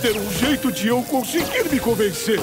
Ter um jeito de eu conseguir me convencer.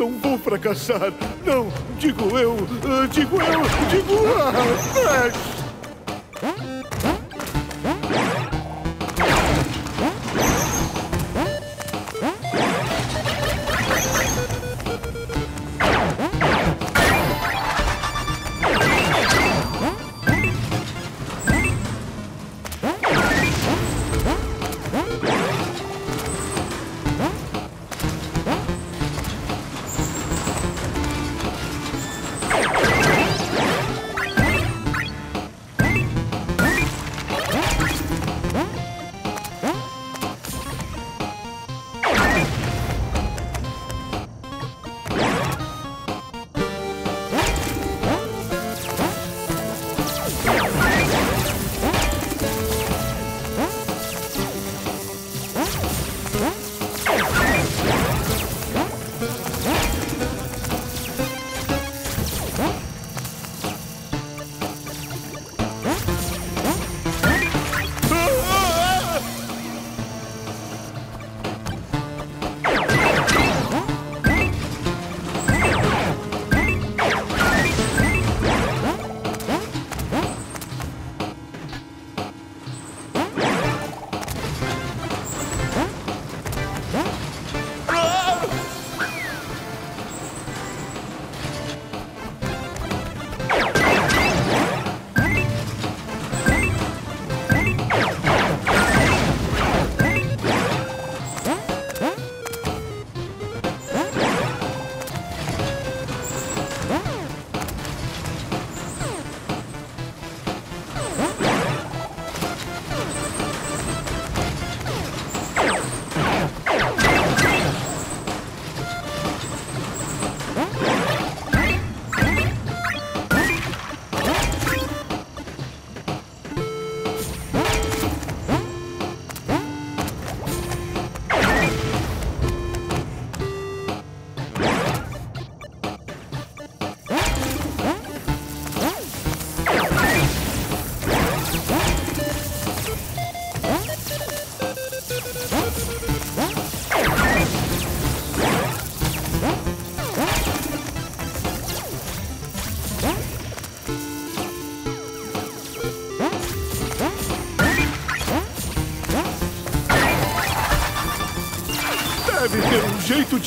Não vou fracassar. Não, digo eu, ah, digo eu, digo. Ah,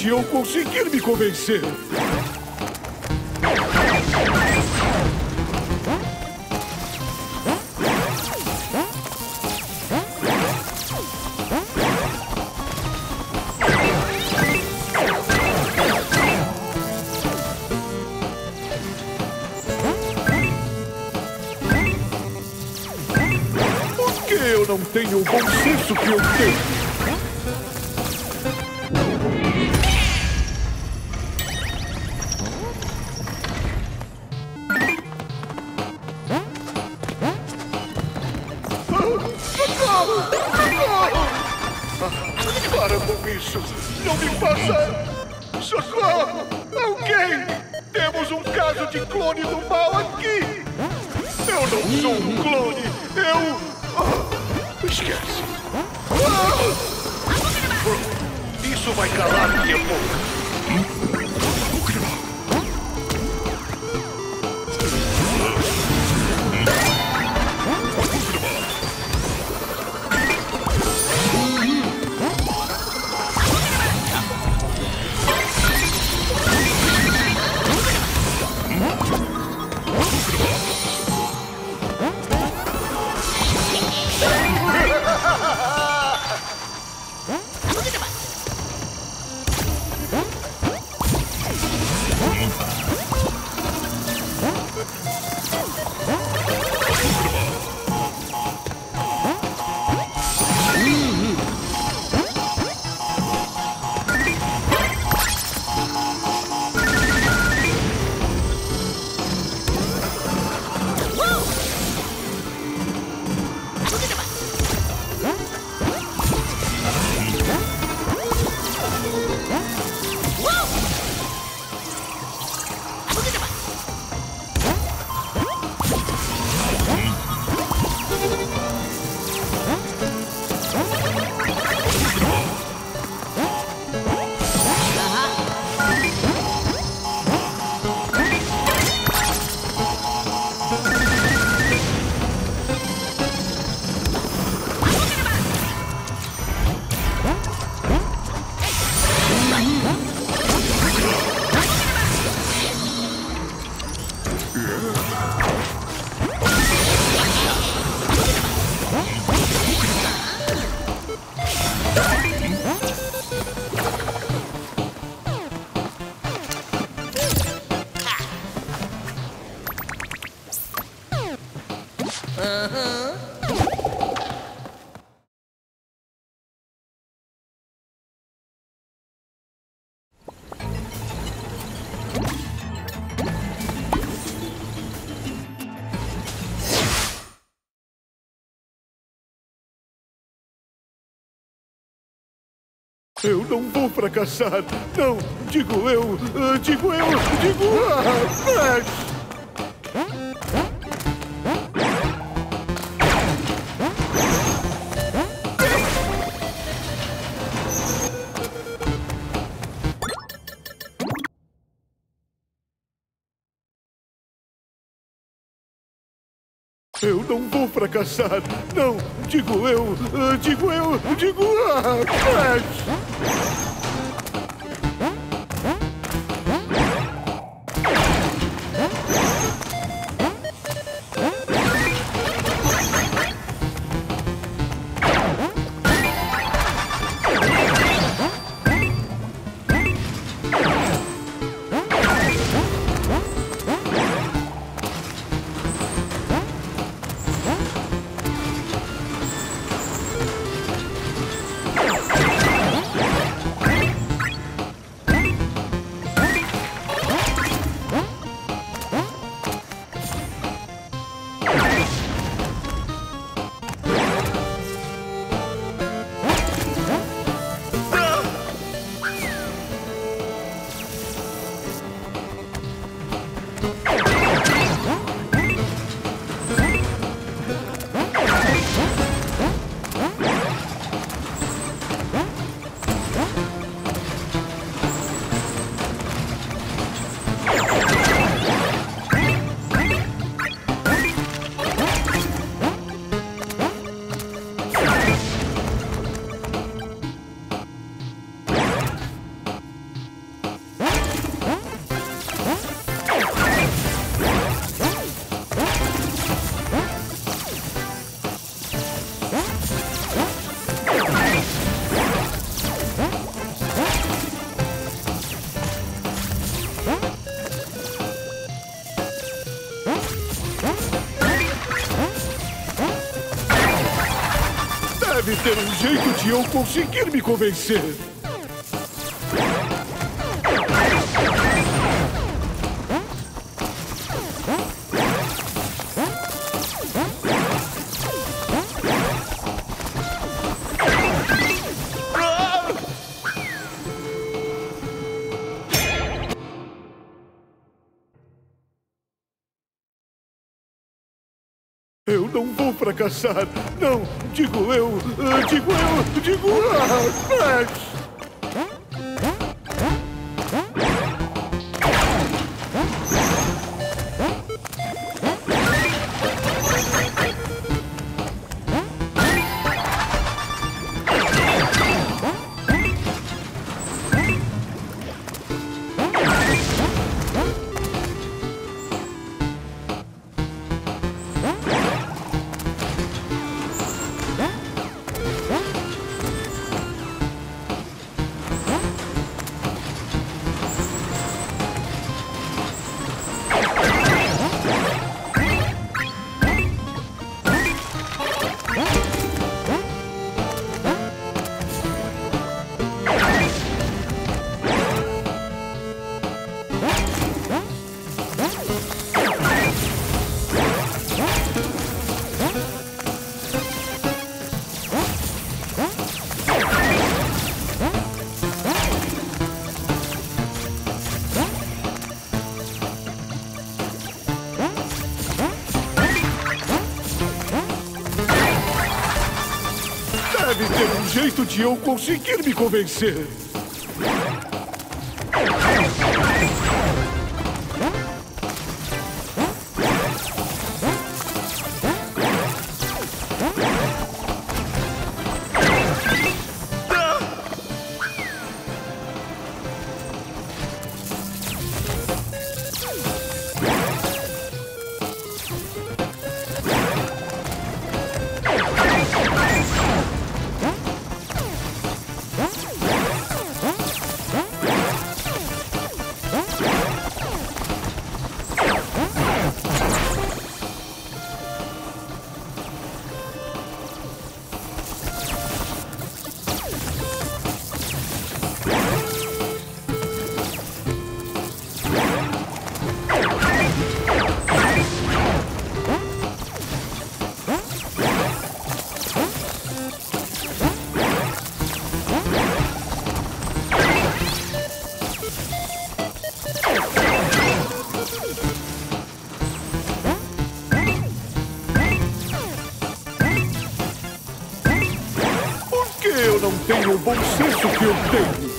de eu conseguir me convencer. Eu não tenho o bom senso que eu tenho? Com isso! Não me faça... Socorro! Alguém! Temos um caso de clone do mal aqui! Eu não sou um clone! Eu... Oh, esquece! Isso vai calar minha boca! Eu não vou fracassar. Não, digo eu, ah, digo eu, digo... Ah, Flash! Eu não vou fracassar. Não, digo eu, ah, digo eu, digo... Ah, Flash! Eu conseguir me convencer. Fracassar. Não, digo eu, ah, digo eu, digo. Ah, Flash! Eu conseguir me convencer. O bom senso que eu tenho?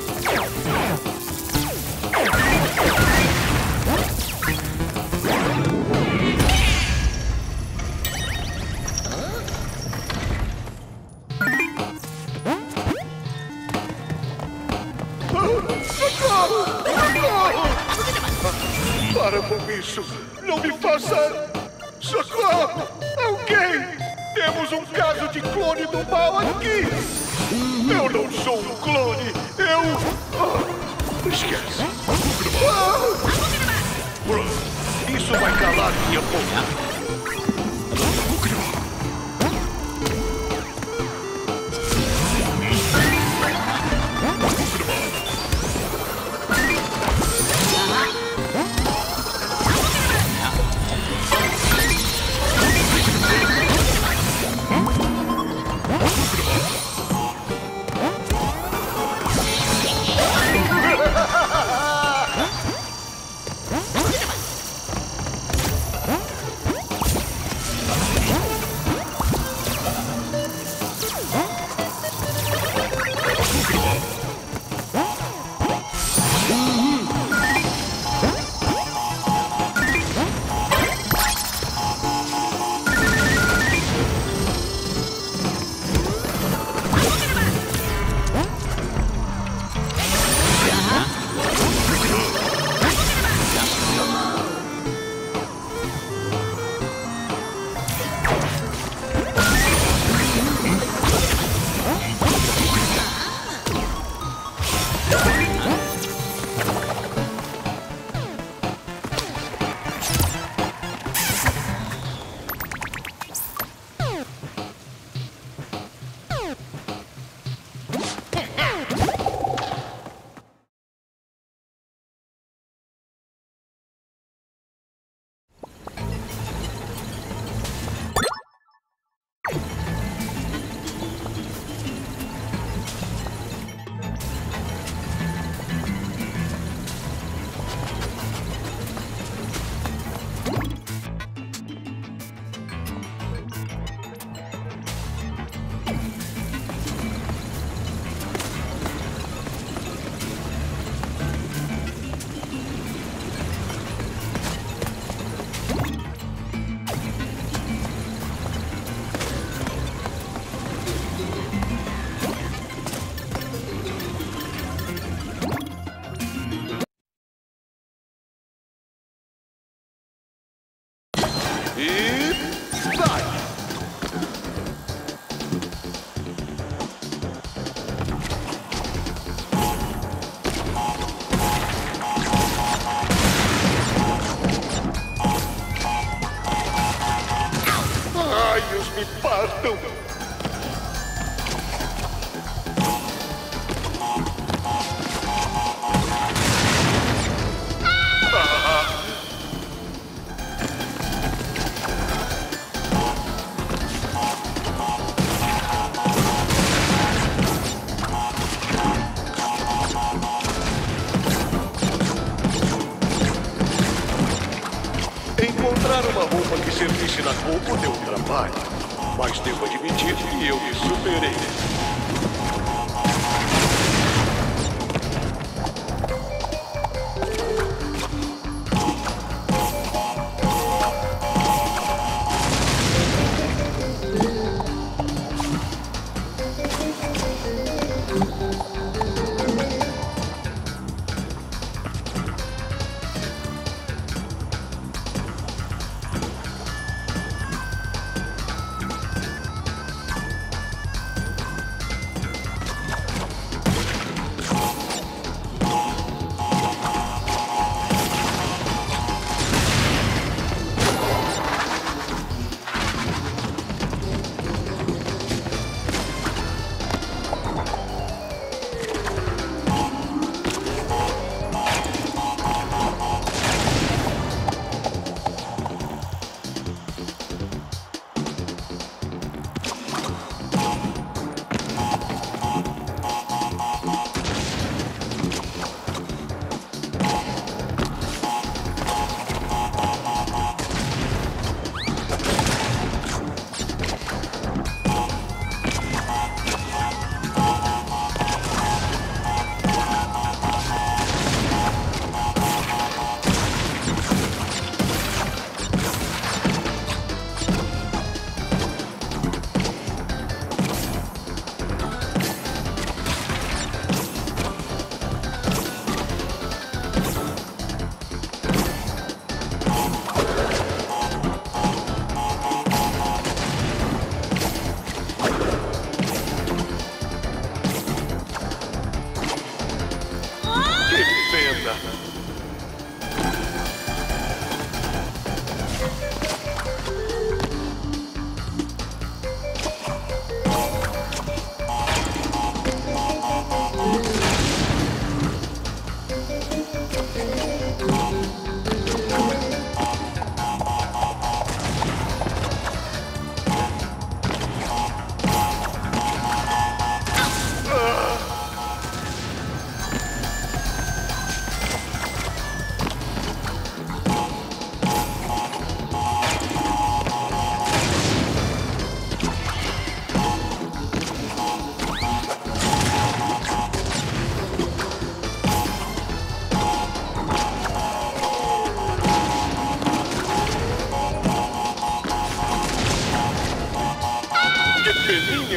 Para com isso! Não me faça! Socorro! Alguém! Temos um caso de clone do mal aqui! Eu não sou um clone! Eu. Ah, esquece! Ah! Isso vai calar minha boca!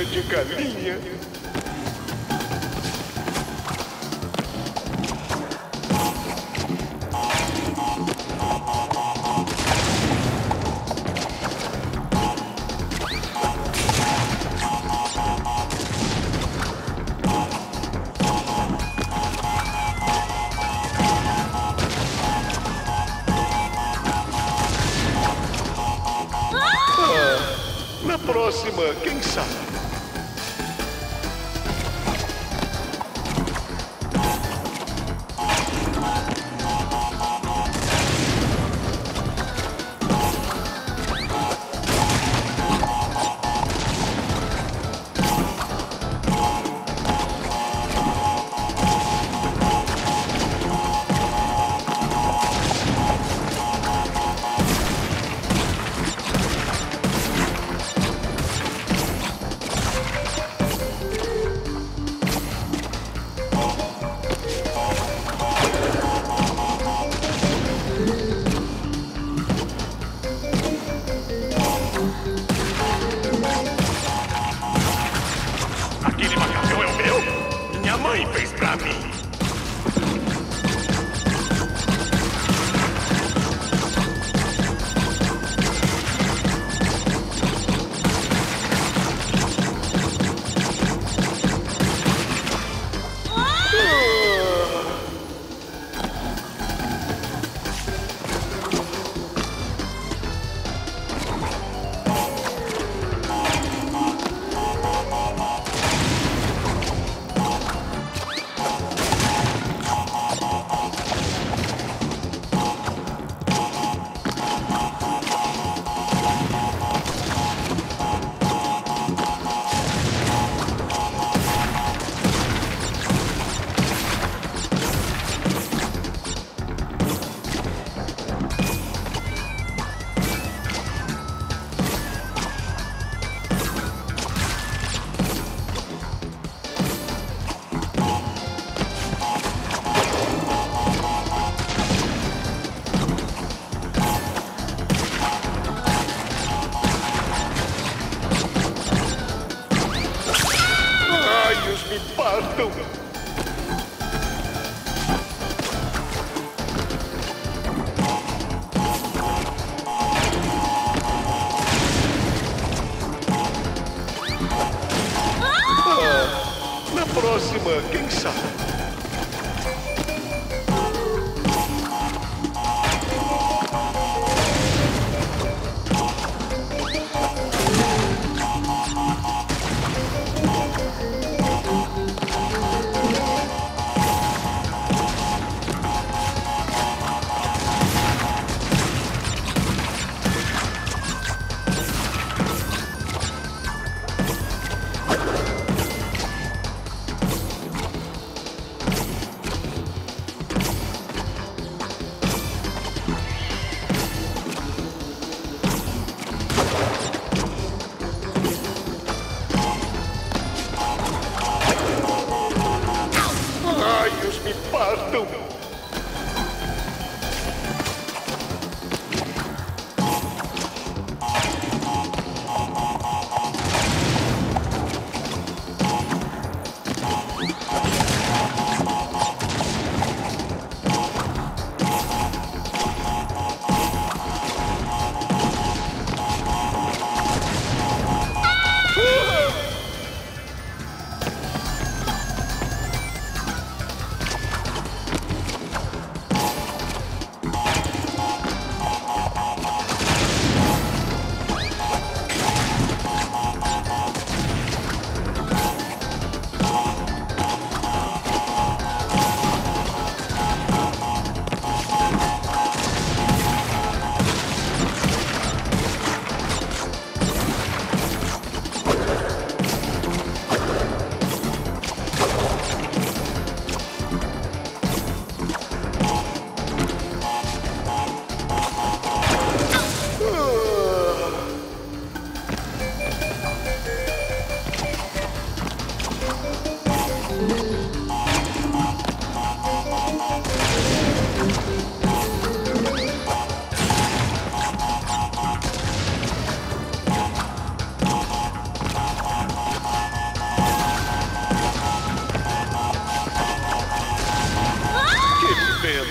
De galinha.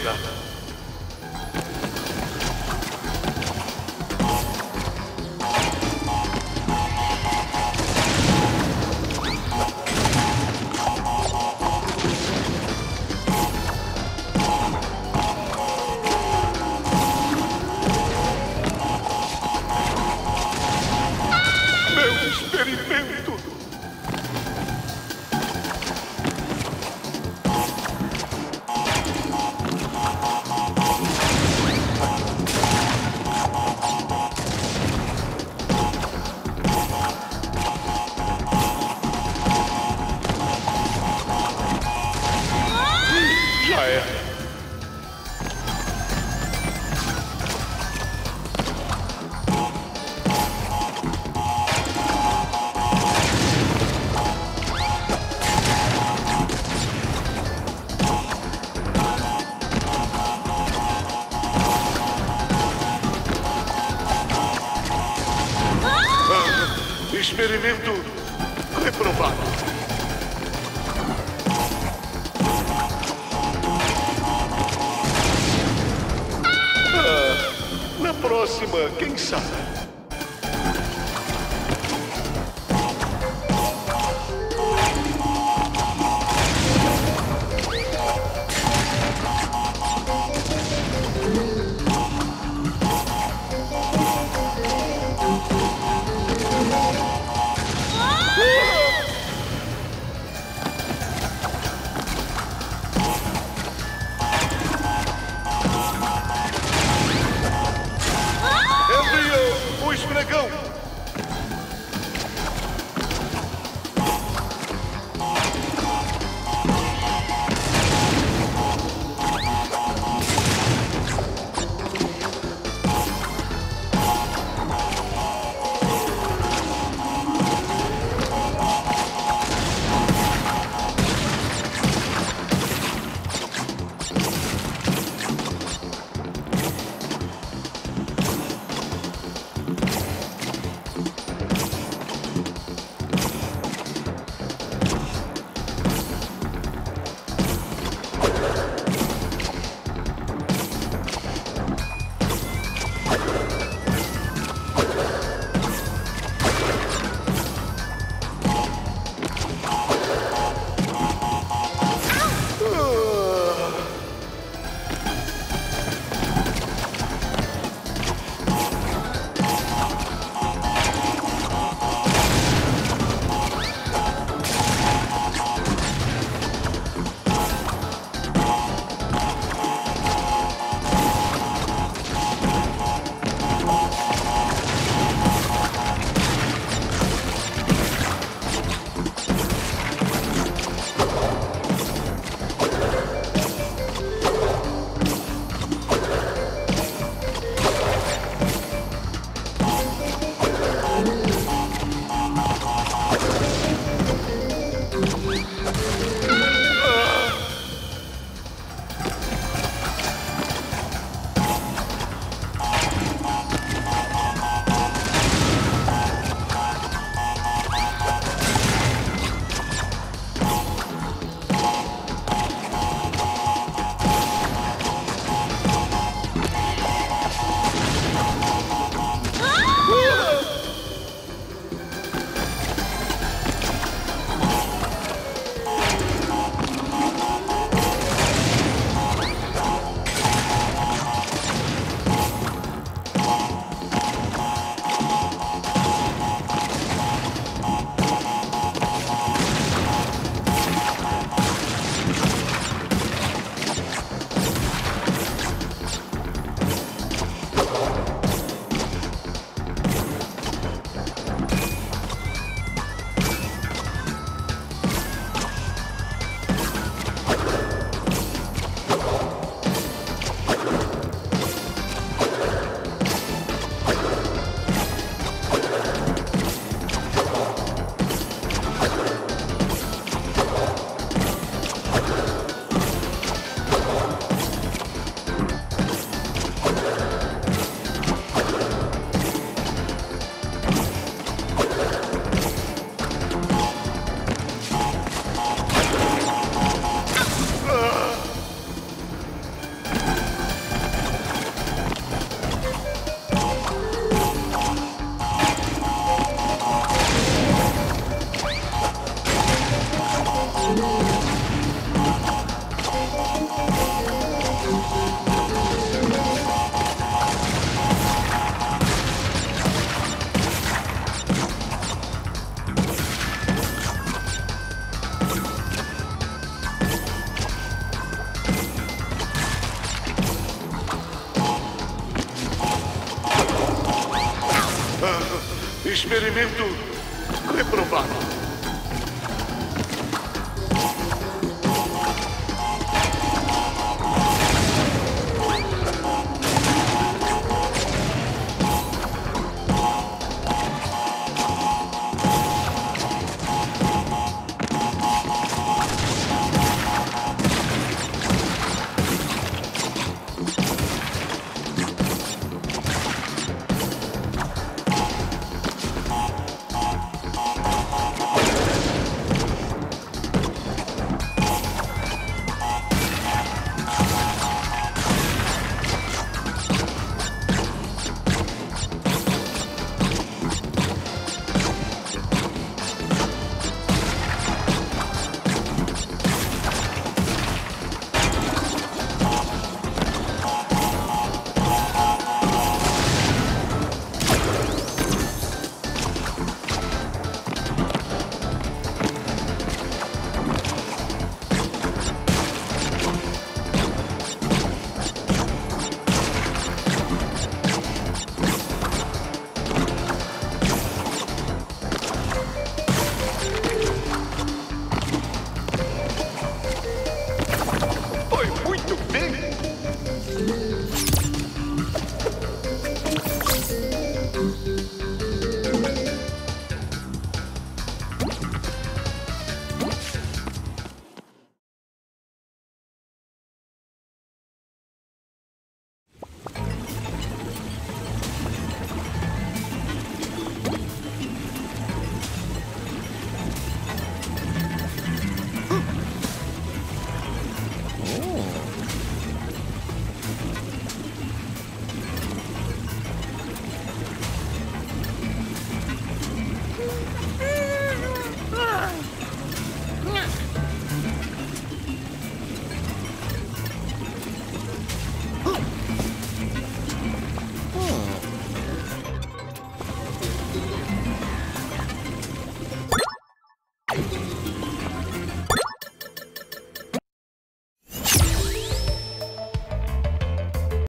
있다. Experimento reprovado. Ah, na próxima, quem sabe?